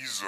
Ease